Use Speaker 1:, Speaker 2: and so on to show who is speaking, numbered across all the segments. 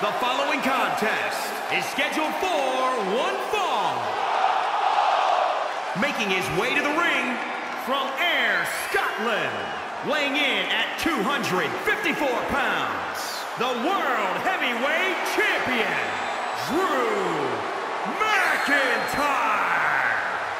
Speaker 1: The following contest is scheduled for one fall. Making his way to the ring from Ayr Scotland, weighing in at 254 pounds, the World Heavyweight Champion, Drew McIntyre.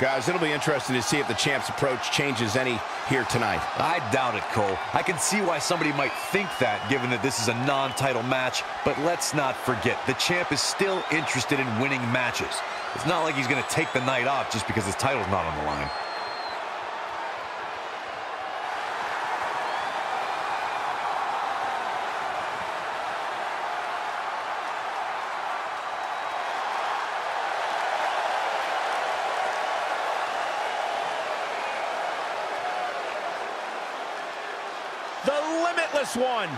Speaker 2: Guys, it'll be interesting to see if the champ's approach changes any here tonight.
Speaker 3: I doubt it, Cole. I can see why somebody might think that, given that this is a non-title match, but let's not forget, the champ is still interested in winning matches. It's not like he's going to take the night off just because his title's not on the line.
Speaker 2: The Limitless One.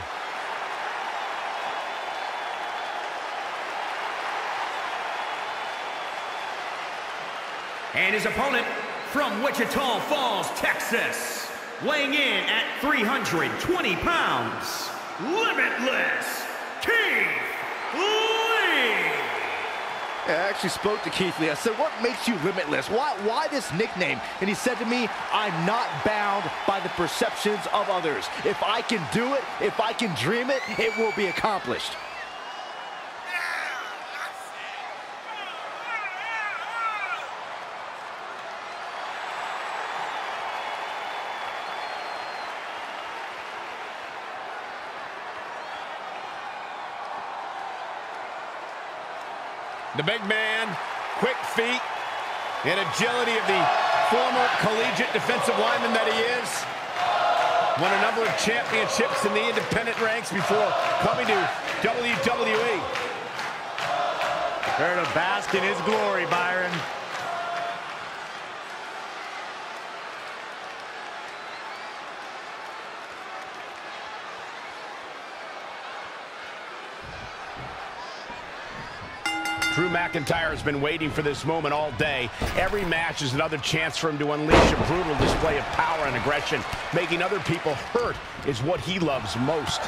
Speaker 1: And his opponent from Wichita Falls, Texas, weighing in at 320 pounds, Limitless Keith.
Speaker 4: I actually spoke to Keith Lee. I said, what makes you limitless? Why, why this nickname? And he said to me, I'm not bound by the perceptions of others. If I can do it, if I can dream it, it will be accomplished.
Speaker 2: The big man, quick feet, and agility of the former collegiate defensive lineman that he is. Won a number of championships in the independent ranks before coming to WWE.
Speaker 5: There to bask in his glory, Byron.
Speaker 2: Drew McIntyre has been waiting for this moment all day. Every match is another chance for him to unleash a brutal display of power and aggression. Making other people hurt is what he loves most.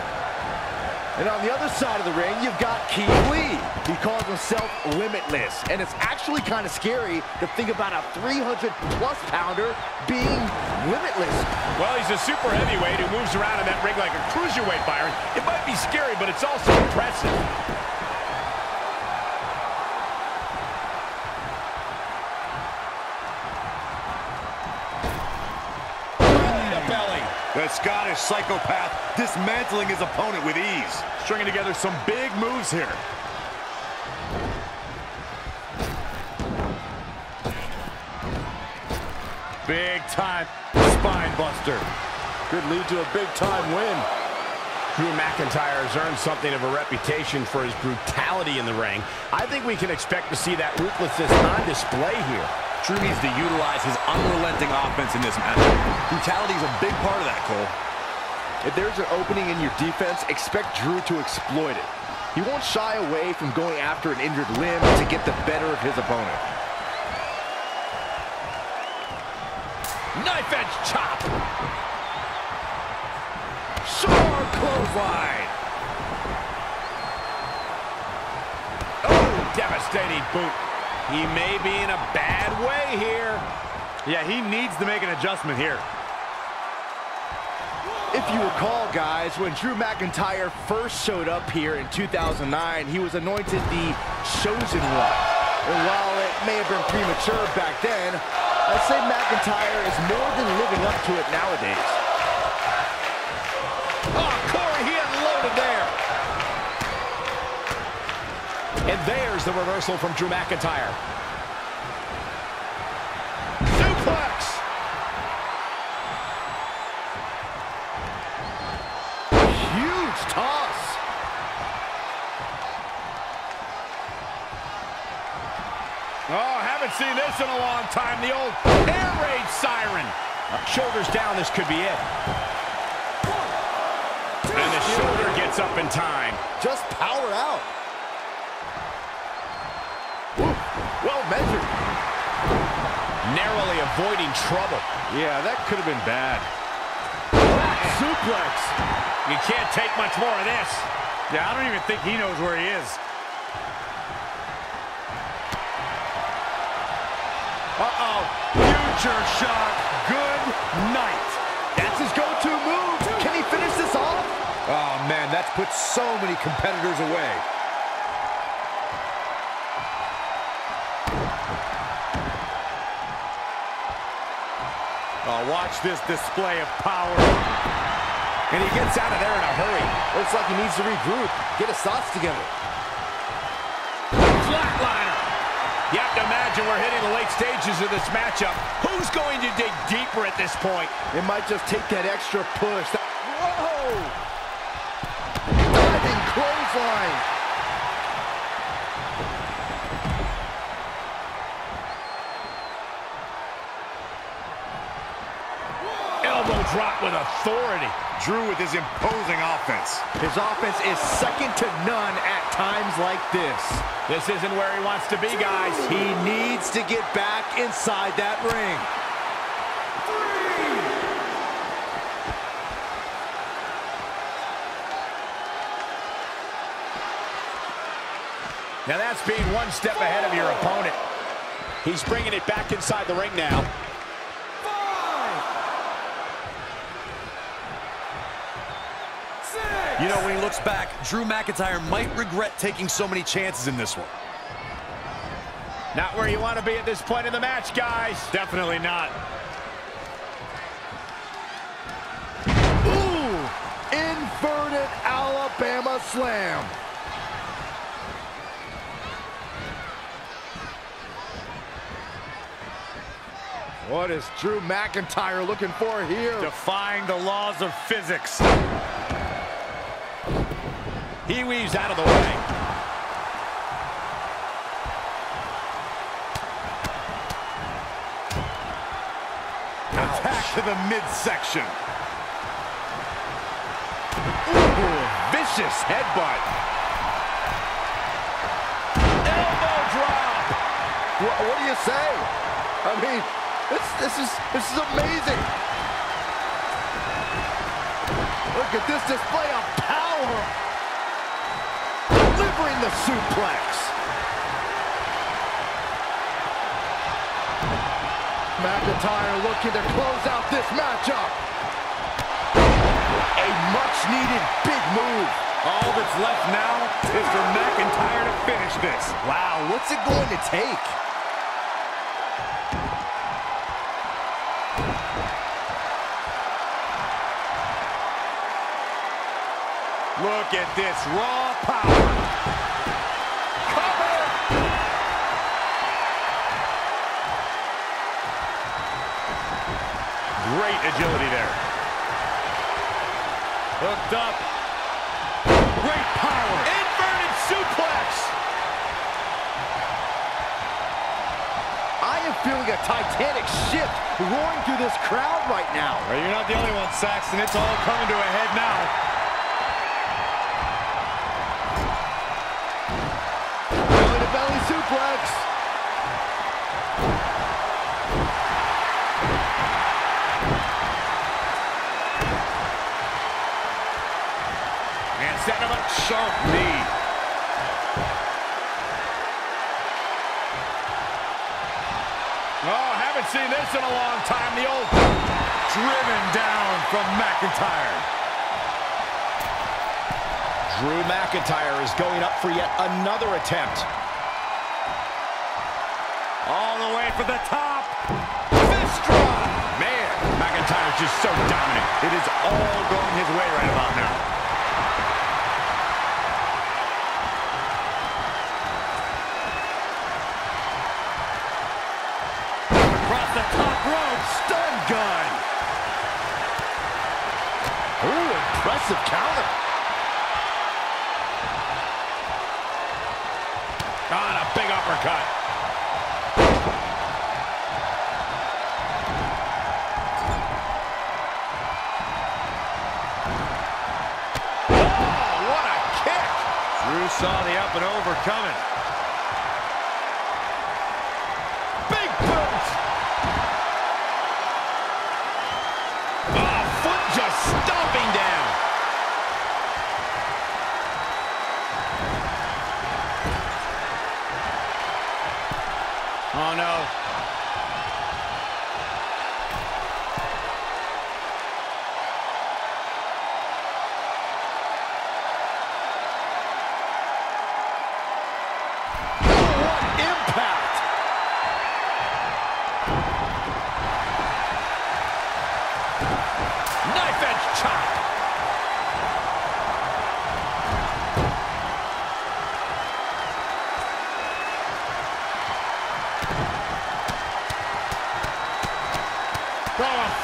Speaker 4: And on the other side of the ring, you've got Keith Lee. He calls himself Limitless. And it's actually kind of scary to think about a 300-plus pounder being limitless.
Speaker 2: Well, he's a super heavyweight who moves around in that ring like a cruiserweight, Byron. It might be scary, but it's also impressive.
Speaker 3: The Scottish psychopath dismantling his opponent with ease.
Speaker 5: Stringing together some big moves here. Big time spine buster. Could lead to a big time win.
Speaker 2: Drew McIntyre has earned something of a reputation for his brutality in the ring. I think we can expect to see that ruthlessness on display here.
Speaker 3: Drew needs to utilize his unrelenting offense in this match. Brutality is a big part of that, Cole.
Speaker 4: If there's an opening in your defense, expect Drew to exploit it. He won't shy away from going after an injured limb to get the better of his opponent.
Speaker 2: Knife edge chop.
Speaker 4: Sharp clothesline.
Speaker 2: Oh, devastating boot. He may be in a bad way here.
Speaker 5: Yeah, he needs to make an adjustment here.
Speaker 4: If you recall, guys, when Drew McIntyre first showed up here in 2009, he was anointed the Chosen One. And while it may have been premature back then, I'd say McIntyre is more than living up to it nowadays.
Speaker 2: And there's the reversal from Drew McIntyre. Suplex!
Speaker 4: Huge toss.
Speaker 2: Oh, haven't seen this in a long time. The old air raid siren. Shoulders down, this could be it. And the shoulder gets up in time.
Speaker 4: Just power out.
Speaker 2: Avoiding trouble.
Speaker 5: Yeah, that could have been bad.
Speaker 4: Suplex.
Speaker 2: You can't take much more of this.
Speaker 5: Yeah, I don't even think he knows where he is.
Speaker 2: Uh-oh. Future shock. Good night.
Speaker 4: That's his go-to move. Can he finish this off?
Speaker 3: Oh, man, that's put so many competitors away.
Speaker 5: Oh, watch this display of power.
Speaker 2: And he gets out of there in a hurry.
Speaker 4: Looks like he needs to regroup, get his thoughts together.
Speaker 2: Flatliner. You have to imagine we're hitting the late stages of this matchup. Who's going to dig deeper at this point?
Speaker 4: It might just take that extra push. Whoa! Diving clothesline.
Speaker 2: Elbow drop with authority.
Speaker 3: Drew with his imposing offense.
Speaker 4: His offense is second to none at times like this.
Speaker 2: This isn't where he wants to be, guys.
Speaker 4: He needs to get back inside that ring.
Speaker 2: Now that's being one step ahead of your opponent. He's bringing it back inside the ring now.
Speaker 3: You know, when he looks back, Drew McIntyre might regret taking so many chances in this one.
Speaker 2: Not where you want to be at this point in the match, guys.
Speaker 5: Definitely not.
Speaker 4: Ooh! Inverted Alabama slam. What is Drew McIntyre looking for here?
Speaker 5: Defying the laws of physics.
Speaker 2: Weaves out of the way.
Speaker 3: Attack to the midsection.
Speaker 4: Ooh, vicious headbutt.
Speaker 2: Elbow drop.
Speaker 4: What, what do you say? I mean, this, this is this is amazing. Look at this display of power. Delivering the suplex. McIntyre looking to close out this matchup. A much-needed big move.
Speaker 5: All that's left now is for McIntyre to finish this.
Speaker 4: Wow, what's it going to take?
Speaker 5: Look at this raw power. Great agility there. Hooked up. Great power.
Speaker 2: Inverted suplex.
Speaker 4: I am feeling a titanic shift roaring through this crowd right now.
Speaker 5: Well, you're not the only one, Saxton. It's all coming to a head now.
Speaker 2: Knee. Oh, haven't seen this in a long time. The old
Speaker 5: Driven down from McIntyre.
Speaker 2: Drew McIntyre is going up for yet another attempt.
Speaker 5: All the way for the top.
Speaker 2: Fist drop. Man, McIntyre's just so dominant.
Speaker 5: It is all going his way right about now.
Speaker 4: Aggressive counter.
Speaker 2: On a big uppercut. Oh, what a kick!
Speaker 1: Drew saw the up and over coming.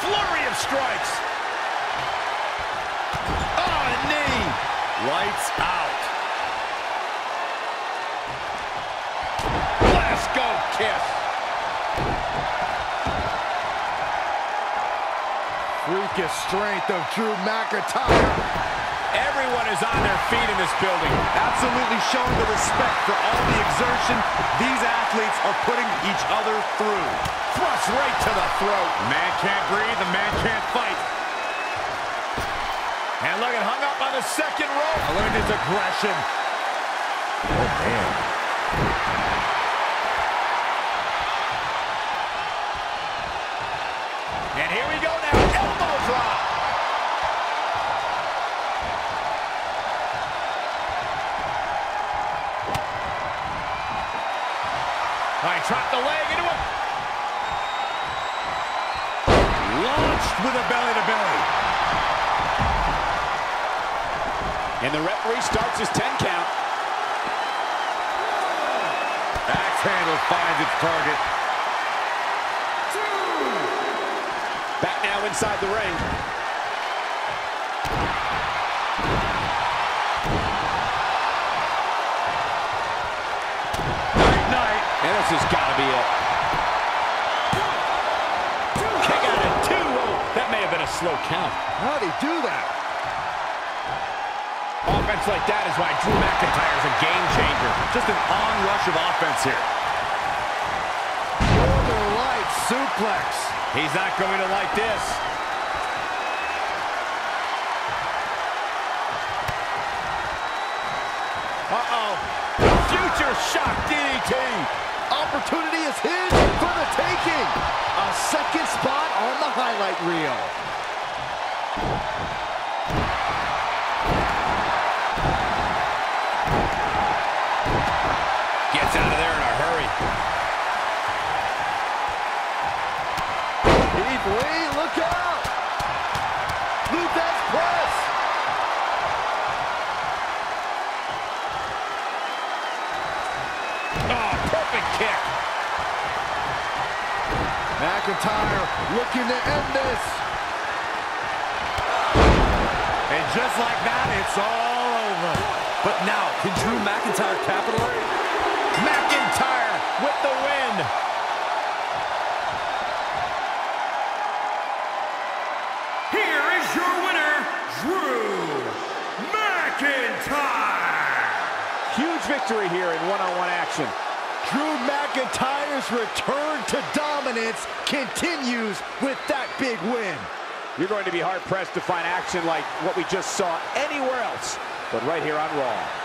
Speaker 2: Flurry of strikes. Oh, knee. Lights out. Let's go kiss.
Speaker 4: Freakish strength of Drew McIntyre.
Speaker 2: Everyone is on their feet in this building.
Speaker 5: Absolutely showing the respect for all the exertion these athletes are putting each other through.
Speaker 2: Thrust right to the throat. Man can't breathe, the man can't fight. And look, it hung up on the second rope.
Speaker 4: At his aggression. Oh, man.
Speaker 2: And here we go Right, the leg into it. Launched with a belly-to-belly. And the referee starts his 10 count. Axe handle finds its target. Back now inside the ring. This has got to be it. Kick out at two. Oh, that may have been a slow count.
Speaker 4: How'd he do that?
Speaker 2: Offense like that is why Drew McIntyre is a game changer. Just an onrush of offense here.
Speaker 4: Northern Light suplex.
Speaker 2: He's not going to like this. Uh-oh. Future shock.
Speaker 4: Opportunity is his for the taking. A second spot on the highlight reel.
Speaker 2: Gets out of there in a hurry.
Speaker 4: Keith Lee, look out. Lou Thesz press.
Speaker 2: Oh, perfect kick.
Speaker 4: McIntyre looking to end this.
Speaker 2: And just like that, it's all over.
Speaker 3: But now, can Drew McIntyre capitalize?
Speaker 2: McIntyre with the win.
Speaker 1: Here is your winner, Drew McIntyre.
Speaker 2: Huge victory here in one-on-one action.
Speaker 4: Drew McIntyre's return to dominance continues with that big win.
Speaker 2: You're going to be hard-pressed to find action like what we just saw anywhere else, but right here on Raw.